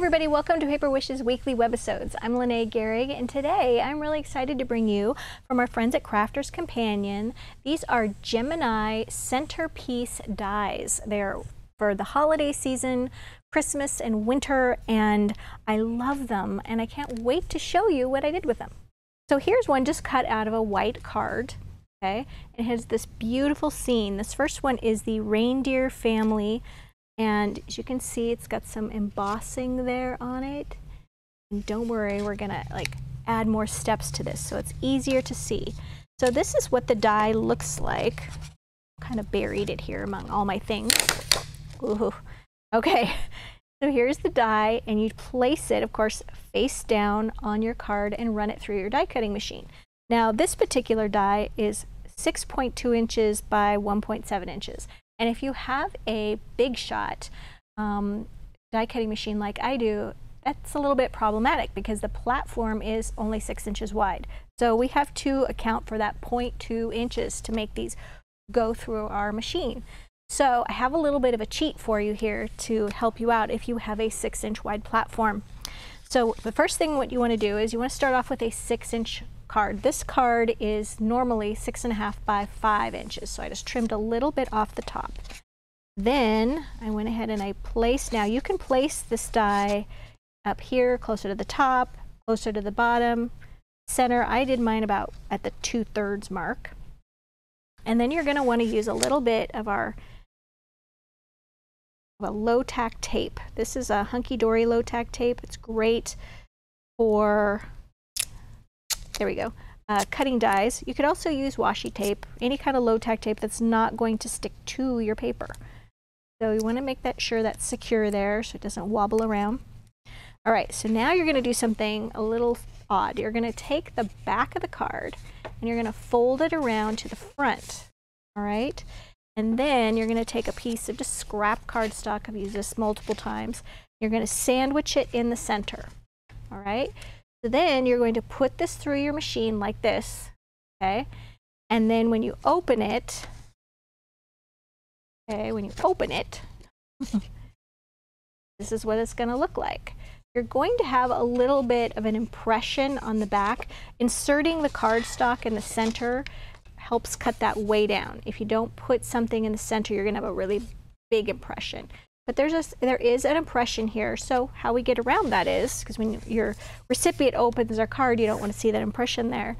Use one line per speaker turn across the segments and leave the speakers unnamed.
everybody, welcome to Paper Wishes weekly webisodes. I'm Lene Gehrig and today I'm really excited to bring you from our friends at Crafters Companion. These are Gemini centerpiece dies. They're for the holiday season, Christmas and winter, and I love them and I can't wait to show you what I did with them. So here's one just cut out of a white card. Okay, it has this beautiful scene. This first one is the reindeer family and as you can see, it's got some embossing there on it. And don't worry, we're gonna like add more steps to this so it's easier to see. So this is what the die looks like. Kind of buried it here among all my things. Ooh. Okay, so here's the die and you place it, of course, face down on your card and run it through your die cutting machine. Now this particular die is 6.2 inches by 1.7 inches. And if you have a big shot um, die cutting machine like I do, that's a little bit problematic because the platform is only six inches wide. So we have to account for that 0.2 inches to make these go through our machine. So I have a little bit of a cheat for you here to help you out if you have a six inch wide platform. So the first thing what you want to do is you want to start off with a six inch card. This card is normally six and a half by five inches, so I just trimmed a little bit off the top. Then I went ahead and I placed, now you can place this die up here, closer to the top, closer to the bottom, center. I did mine about at the two thirds mark. And then you're gonna wanna use a little bit of our a low tack tape. This is a hunky dory low tack tape. It's great for there we go. Uh, cutting dies. You could also use washi tape, any kind of low tack tape that's not going to stick to your paper. So you want to make that sure that's secure there so it doesn't wobble around. All right, so now you're going to do something a little odd. You're going to take the back of the card and you're going to fold it around to the front. All right, and then you're going to take a piece of just scrap cardstock. I've used this multiple times. You're going to sandwich it in the center. All right. So then you're going to put this through your machine like this, okay? And then when you open it, okay, when you open it, this is what it's going to look like. You're going to have a little bit of an impression on the back. Inserting the cardstock in the center helps cut that way down. If you don't put something in the center, you're going to have a really big impression. But there's a, there is an impression here. So how we get around that is, because when your recipient opens their card, you don't want to see that impression there.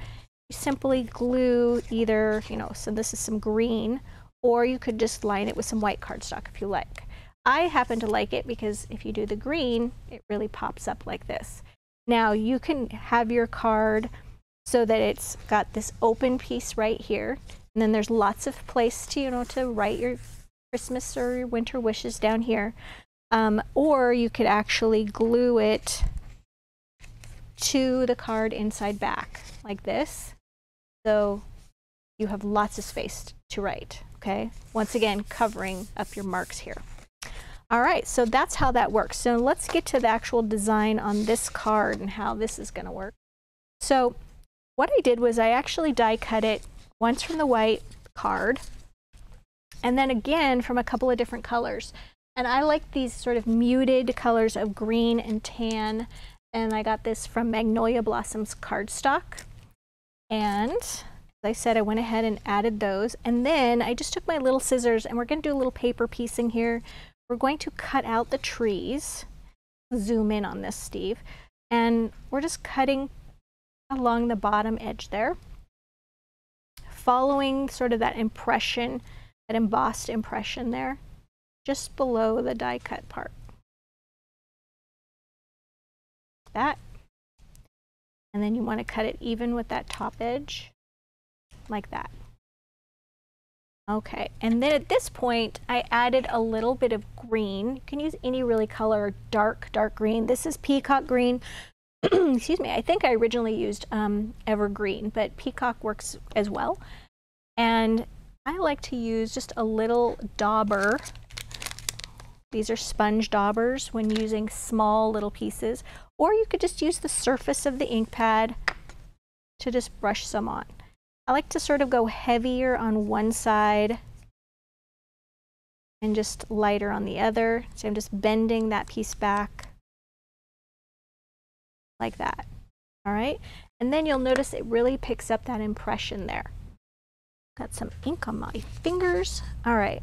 You simply glue either, you know, so this is some green, or you could just line it with some white cardstock if you like. I happen to like it because if you do the green, it really pops up like this. Now you can have your card so that it's got this open piece right here, and then there's lots of place to, you know, to write your Christmas or winter wishes down here. Um, or you could actually glue it to the card inside back like this. So you have lots of space to write, okay? Once again, covering up your marks here. All right, so that's how that works. So let's get to the actual design on this card and how this is gonna work. So what I did was I actually die cut it once from the white card and then again from a couple of different colors. And I like these sort of muted colors of green and tan. And I got this from Magnolia Blossoms cardstock. And as I said, I went ahead and added those. And then I just took my little scissors and we're going to do a little paper piecing here. We're going to cut out the trees. Zoom in on this, Steve. And we're just cutting along the bottom edge there. Following sort of that impression that embossed impression there, just below the die cut part. That. And then you want to cut it even with that top edge, like that. Okay, and then at this point, I added a little bit of green. You can use any really color, dark, dark green. This is peacock green. Excuse me, I think I originally used um, evergreen, but peacock works as well. And I like to use just a little dauber. These are sponge daubers when using small little pieces. Or you could just use the surface of the ink pad to just brush some on. I like to sort of go heavier on one side and just lighter on the other. So I'm just bending that piece back like that. All right, and then you'll notice it really picks up that impression there. Got some ink on my fingers. All right,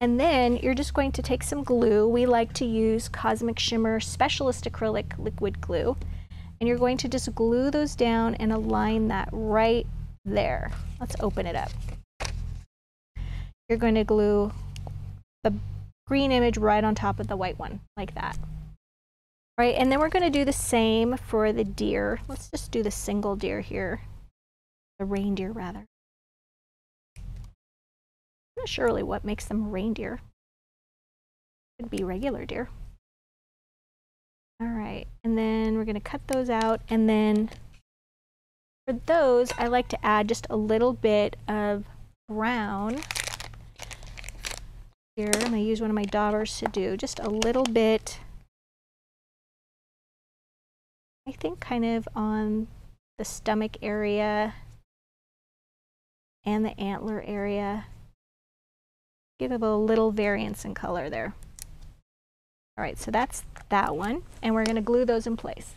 and then you're just going to take some glue. We like to use Cosmic Shimmer Specialist Acrylic Liquid Glue. And you're going to just glue those down and align that right there. Let's open it up. You're going to glue the green image right on top of the white one, like that. All right, and then we're going to do the same for the deer. Let's just do the single deer here, the reindeer rather. Not sure really what makes them reindeer. Could be regular deer. All right, and then we're going to cut those out. And then for those, I like to add just a little bit of brown. Here, I'm to use one of my daubers to do just a little bit. I think kind of on the stomach area and the antler area. Give it a little variance in color there. All right, so that's that one, and we're going to glue those in place.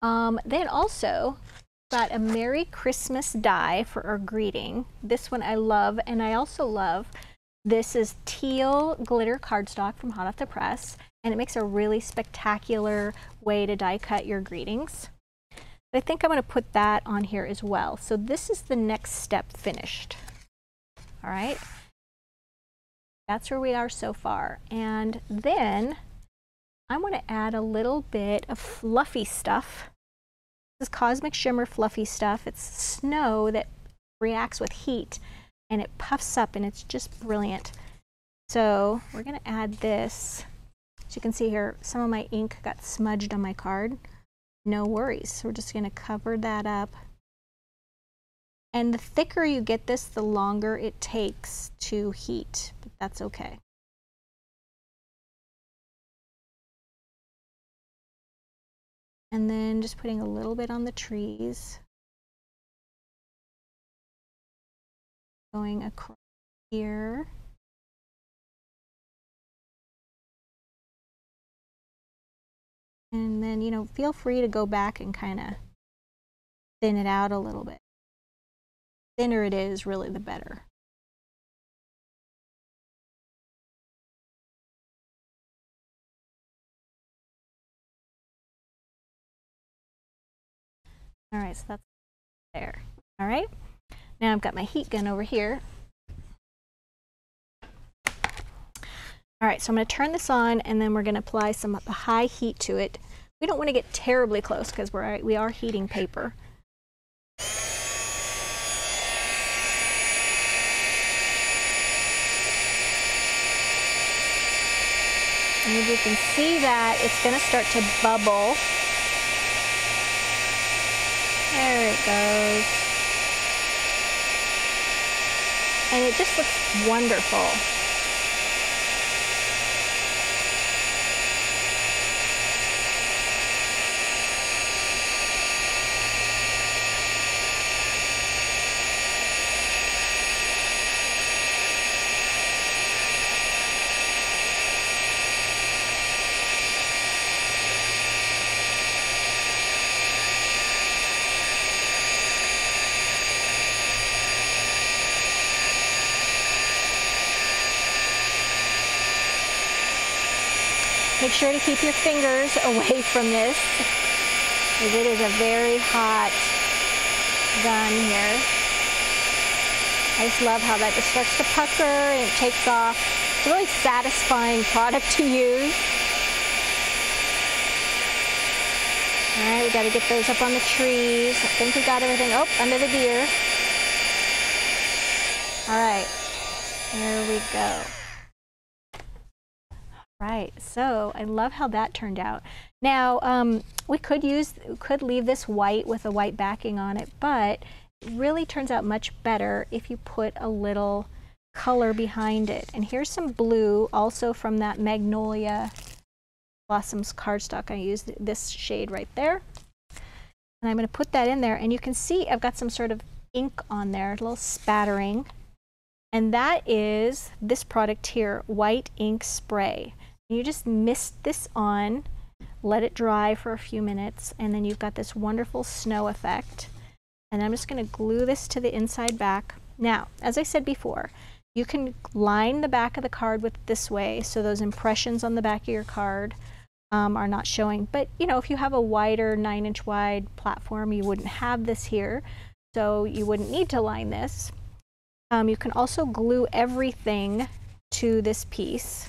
Um, then also got a Merry Christmas die for our greeting. This one I love, and I also love this is teal glitter cardstock from Hot Off the Press, and it makes a really spectacular way to die cut your greetings. I think I'm going to put that on here as well. So this is the next step finished. All right. That's where we are so far. And then I want to add a little bit of fluffy stuff. This is Cosmic Shimmer fluffy stuff. It's snow that reacts with heat and it puffs up and it's just brilliant. So we're going to add this. As you can see here, some of my ink got smudged on my card. No worries. So we're just going to cover that up. And the thicker you get this, the longer it takes to heat, but that's okay. And then just putting a little bit on the trees. Going across here. And then, you know, feel free to go back and kind of thin it out a little bit. Thinner it is, really the better. All right, so that's there. All right, now I've got my heat gun over here. All right, so I'm going to turn this on and then we're going to apply some high heat to it. We don't want to get terribly close because we're we are heating paper. And you can see that, it's going to start to bubble. There it goes. And it just looks wonderful. Make sure to keep your fingers away from this because it is a very hot gun here. I just love how that just starts to pucker and it takes off. It's a really satisfying product to use. All right, we got to get those up on the trees. I think we got everything. Oh, under the deer. All right, there we go. Right, so I love how that turned out. Now, um, we could use, could leave this white with a white backing on it, but it really turns out much better if you put a little color behind it. And here's some blue, also from that Magnolia Blossoms cardstock. I used this shade right there. And I'm going to put that in there, and you can see I've got some sort of ink on there, a little spattering. And that is this product here, White Ink Spray. You just mist this on let it dry for a few minutes, and then you've got this wonderful snow effect. And I'm just going to glue this to the inside back. Now, as I said before, you can line the back of the card with this way so those impressions on the back of your card um, are not showing. But you know, if you have a wider nine inch wide platform, you wouldn't have this here. So you wouldn't need to line this. Um, you can also glue everything to this piece,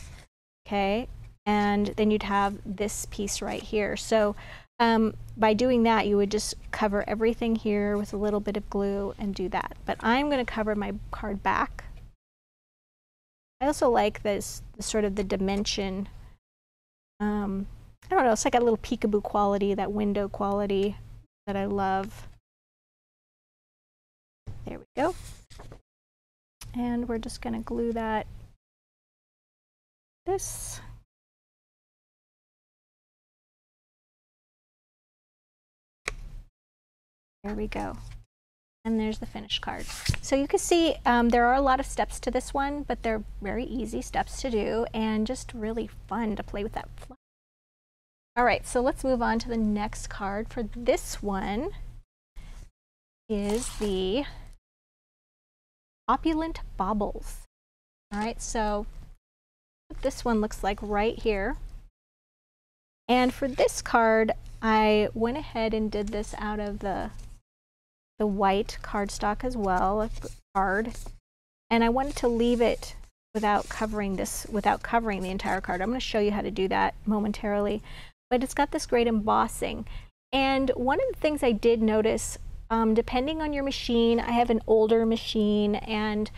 okay? And then you'd have this piece right here. So um, by doing that, you would just cover everything here with a little bit of glue and do that. But I'm gonna cover my card back. I also like this, sort of the dimension. Um, I don't know, it's like a little peekaboo quality, that window quality that I love. There we go. And we're just going to glue that this. There we go. And there's the finished card. So you can see um, there are a lot of steps to this one, but they're very easy steps to do and just really fun to play with that. All right, so let's move on to the next card. For this one is the Opulent Baubles. All right, so this one looks like right here. And for this card, I went ahead and did this out of the, the white cardstock as well, card. And I wanted to leave it without covering this, without covering the entire card. I'm going to show you how to do that momentarily. But it's got this great embossing. And one of the things I did notice um, depending on your machine, I have an older machine and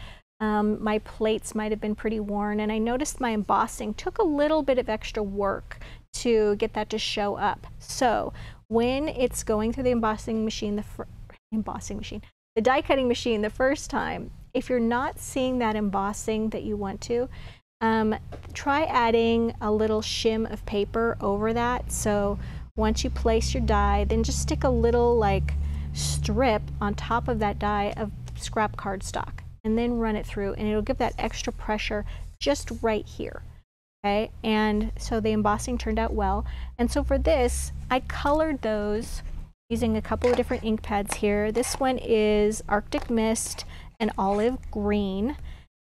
um, my plates might have been pretty worn and I noticed my embossing took a little bit of extra work to get that to show up. So when it's going through the embossing machine, the embossing machine, the die cutting machine the first time, if you're not seeing that embossing that you want to, um, try adding a little shim of paper over that. So once you place your die, then just stick a little like strip on top of that die of scrap cardstock and then run it through and it'll give that extra pressure just right here. Okay, and so the embossing turned out well. And so for this, I colored those using a couple of different ink pads here. This one is Arctic Mist and Olive Green.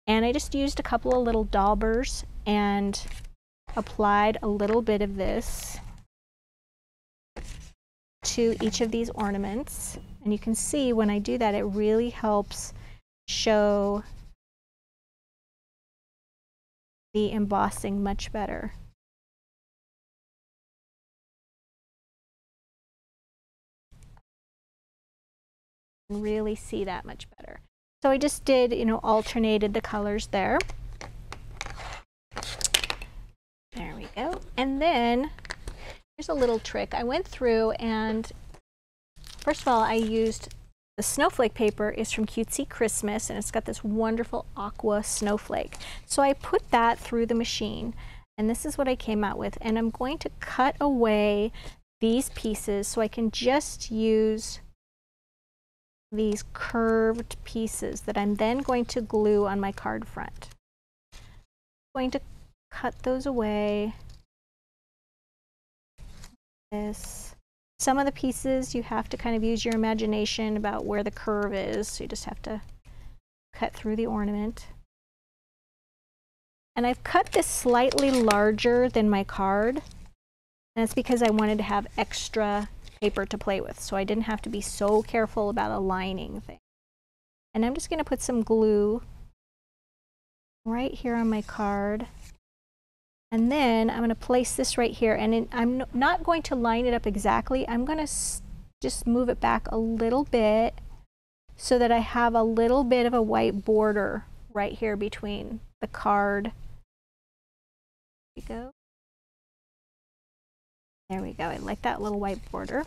And I just used a couple of little daubers and applied a little bit of this to each of these ornaments. And you can see when I do that, it really helps show the embossing much better. Really see that much better. So I just did, you know, alternated the colors there. There we go. And then Here's a little trick. I went through and first of all, I used the snowflake paper is from Cutesy Christmas and it's got this wonderful aqua snowflake. So I put that through the machine and this is what I came out with. And I'm going to cut away these pieces so I can just use these curved pieces that I'm then going to glue on my card front. I'm going to cut those away this. Some of the pieces you have to kind of use your imagination about where the curve is. So you just have to cut through the ornament. And I've cut this slightly larger than my card. And that's because I wanted to have extra paper to play with. So I didn't have to be so careful about aligning things. And I'm just going to put some glue right here on my card. And then I'm going to place this right here and in, I'm not going to line it up exactly. I'm going to just move it back a little bit so that I have a little bit of a white border right here between the card. There we go. There we go. I like that little white border.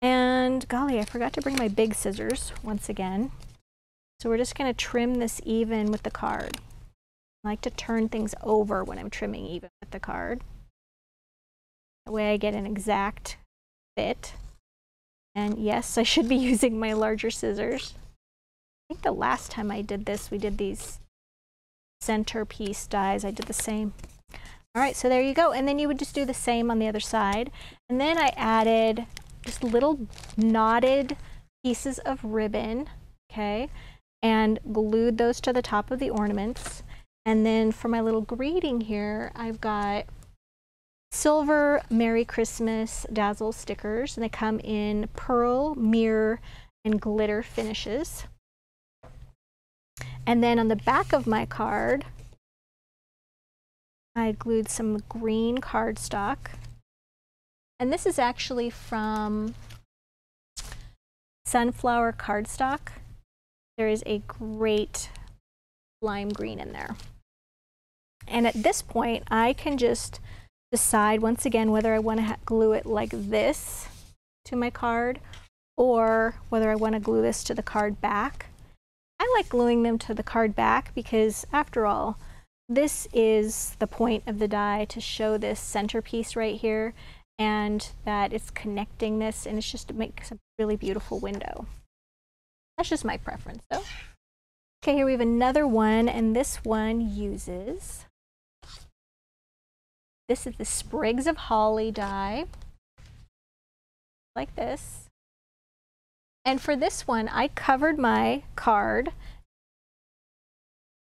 And golly, I forgot to bring my big scissors once again. So we're just going to trim this even with the card. I like to turn things over when I'm trimming even with the card. That way I get an exact fit. And yes, I should be using my larger scissors. I think the last time I did this, we did these centerpiece dies. I did the same. All right, so there you go. And then you would just do the same on the other side. And then I added just little knotted pieces of ribbon, okay, and glued those to the top of the ornaments. And then for my little greeting here, I've got silver Merry Christmas Dazzle stickers, and they come in pearl, mirror, and glitter finishes. And then on the back of my card, I glued some green cardstock. And this is actually from Sunflower cardstock. There is a great lime green in there. And at this point, I can just decide once again whether I want to glue it like this to my card or whether I want to glue this to the card back. I like gluing them to the card back because after all, this is the point of the die to show this centerpiece right here and that it's connecting this and it's just makes a really beautiful window. That's just my preference though. Okay, here we have another one and this one uses this is the Sprigs of Holly die, like this. And for this one, I covered my card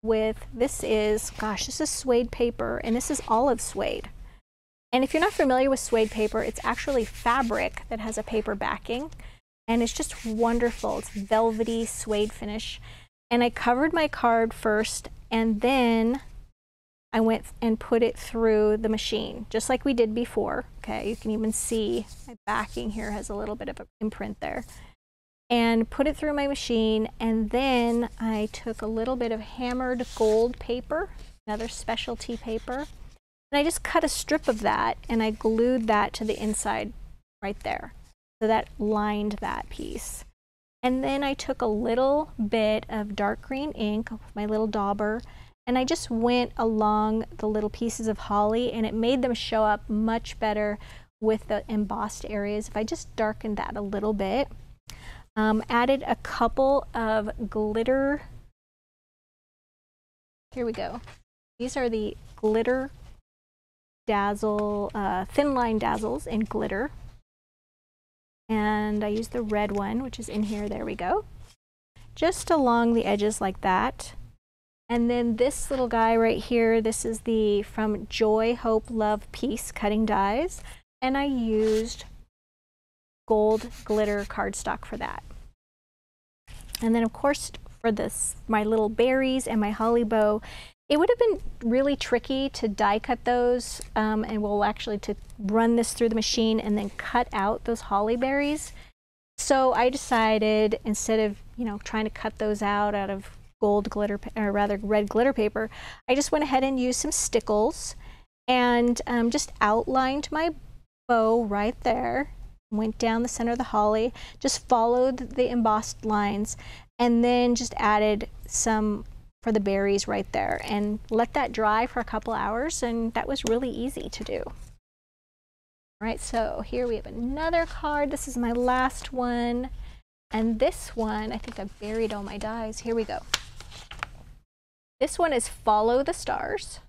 with, this is, gosh, this is suede paper, and this is olive suede. And if you're not familiar with suede paper, it's actually fabric that has a paper backing, and it's just wonderful. It's velvety suede finish. And I covered my card first, and then I went and put it through the machine, just like we did before. Okay, you can even see my backing here has a little bit of an imprint there. And put it through my machine, and then I took a little bit of hammered gold paper, another specialty paper, and I just cut a strip of that and I glued that to the inside right there. So that lined that piece. And then I took a little bit of dark green ink, my little dauber, and I just went along the little pieces of holly and it made them show up much better with the embossed areas. If I just darkened that a little bit, um, added a couple of glitter. Here we go. These are the glitter dazzle, uh, thin line dazzles in glitter. And I use the red one, which is in here. There we go. Just along the edges like that. And then this little guy right here, this is the from Joy, Hope, Love, Peace cutting dies. And I used gold glitter cardstock for that. And then of course for this, my little berries and my holly bow, it would have been really tricky to die cut those um, and we'll actually to run this through the machine and then cut out those holly berries. So I decided instead of, you know, trying to cut those out out of gold glitter, or rather red glitter paper, I just went ahead and used some stickles and um, just outlined my bow right there, went down the center of the holly, just followed the embossed lines, and then just added some for the berries right there and let that dry for a couple hours and that was really easy to do. All right, so here we have another card. This is my last one. And this one, I think I buried all my dies. Here we go. This one is Follow the Stars.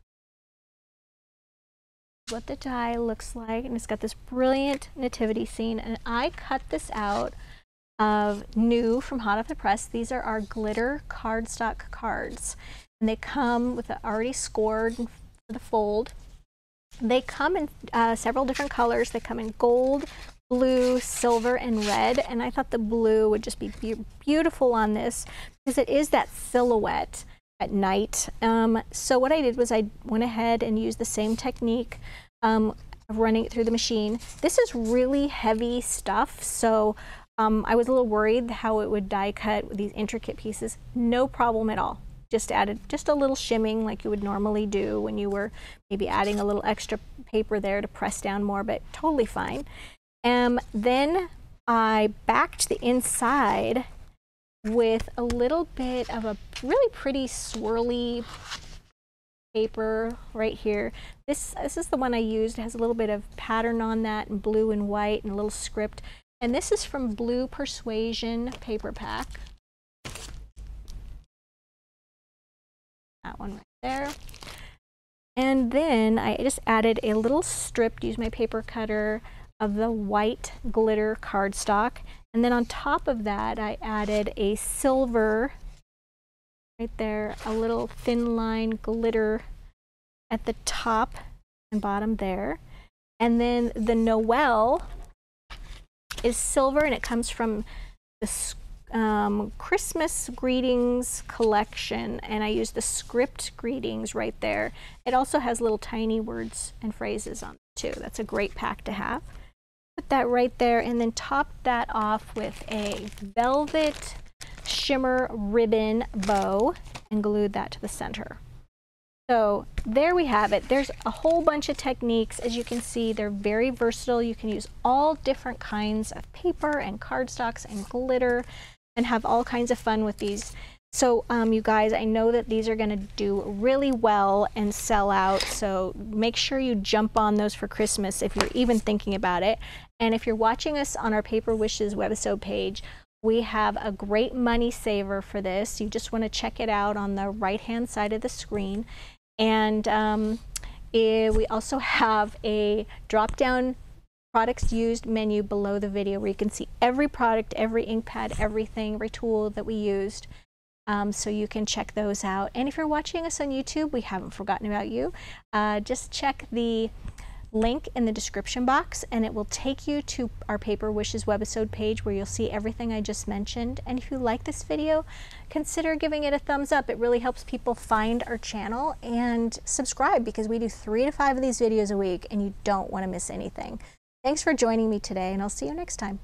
What the die looks like, and it's got this brilliant nativity scene, and I cut this out of new from hot off the press. These are our glitter cardstock cards, and they come with an already scored for the fold. They come in uh, several different colors. They come in gold, blue, silver, and red, and I thought the blue would just be, be beautiful on this because it is that silhouette at night. Um, so what I did was I went ahead and used the same technique um, of running it through the machine. This is really heavy stuff, so um, I was a little worried how it would die cut with these intricate pieces. No problem at all. Just added just a little shimming like you would normally do when you were maybe adding a little extra paper there to press down more, but totally fine. Um, then I backed the inside with a little bit of a really pretty swirly paper right here. This, this is the one I used. It has a little bit of pattern on that and blue and white and a little script. And this is from Blue Persuasion Paper Pack. That one right there. And then I just added a little strip, use my paper cutter, of the white glitter cardstock. And then on top of that, I added a silver, right there, a little thin line glitter at the top and bottom there. And then the Noel is silver and it comes from the um, Christmas greetings collection and I use the script greetings right there. It also has little tiny words and phrases on it too. That's a great pack to have. Put that right there and then top that off with a velvet shimmer ribbon bow and glued that to the center. So there we have it. There's a whole bunch of techniques. As you can see, they're very versatile. You can use all different kinds of paper and cardstocks and glitter and have all kinds of fun with these. So um, you guys, I know that these are gonna do really well and sell out, so make sure you jump on those for Christmas if you're even thinking about it. And if you're watching us on our Paper Wishes webisode page, we have a great money saver for this. You just wanna check it out on the right-hand side of the screen. And um, it, we also have a drop-down products used menu below the video where you can see every product, every ink pad, everything, every tool that we used. Um, so you can check those out. And if you're watching us on YouTube, we haven't forgotten about you. Uh, just check the link in the description box and it will take you to our Paper Wishes webisode page where you'll see everything I just mentioned. And if you like this video, consider giving it a thumbs up. It really helps people find our channel and subscribe because we do three to five of these videos a week and you don't want to miss anything. Thanks for joining me today, and I'll see you next time.